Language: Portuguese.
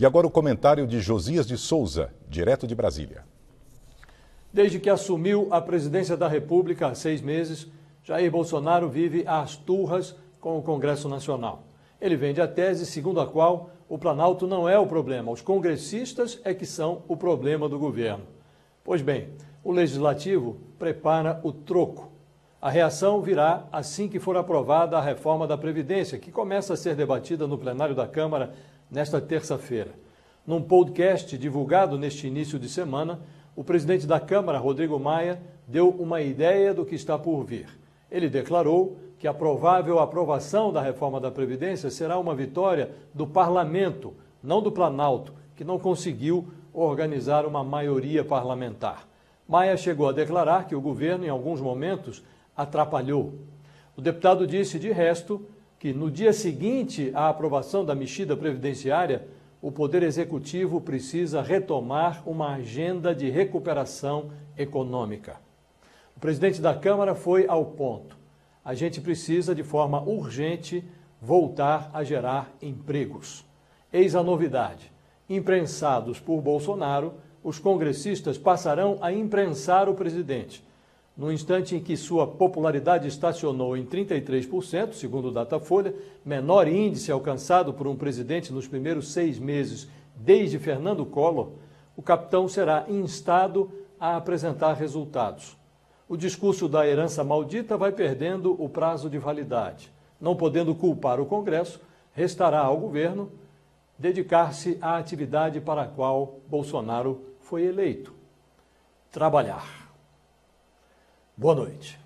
E agora o comentário de Josias de Souza, direto de Brasília. Desde que assumiu a presidência da República há seis meses, Jair Bolsonaro vive às turras com o Congresso Nacional. Ele vende a tese segundo a qual o Planalto não é o problema, os congressistas é que são o problema do governo. Pois bem, o Legislativo prepara o troco. A reação virá assim que for aprovada a reforma da Previdência, que começa a ser debatida no plenário da Câmara nesta terça-feira. Num podcast divulgado neste início de semana, o presidente da Câmara, Rodrigo Maia, deu uma ideia do que está por vir. Ele declarou que a provável aprovação da reforma da Previdência será uma vitória do parlamento, não do Planalto, que não conseguiu organizar uma maioria parlamentar. Maia chegou a declarar que o governo, em alguns momentos, atrapalhou. O deputado disse, de resto, que no dia seguinte à aprovação da mexida previdenciária, o Poder Executivo precisa retomar uma agenda de recuperação econômica. O presidente da Câmara foi ao ponto. A gente precisa, de forma urgente, voltar a gerar empregos. Eis a novidade: imprensados por Bolsonaro, os congressistas passarão a imprensar o presidente. No instante em que sua popularidade estacionou em 33%, segundo o Datafolha, menor índice alcançado por um presidente nos primeiros seis meses desde Fernando Collor, o capitão será instado a apresentar resultados. O discurso da herança maldita vai perdendo o prazo de validade. Não podendo culpar o Congresso, restará ao governo dedicar-se à atividade para a qual Bolsonaro foi eleito: trabalhar. Boa noite.